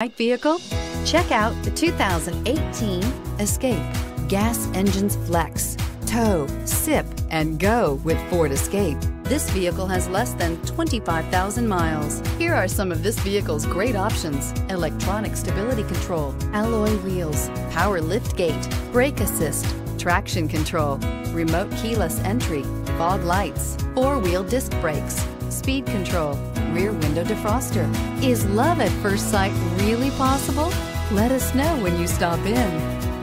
Right vehicle? Check out the 2018 Escape. Gas engines flex, tow, sip, and go with Ford Escape. This vehicle has less than 25,000 miles. Here are some of this vehicle's great options. Electronic stability control, alloy wheels, power lift gate, brake assist, traction control, remote keyless entry, fog lights, four-wheel disc brakes, speed control, rear window defroster. Is love at first sight really possible? Let us know when you stop in.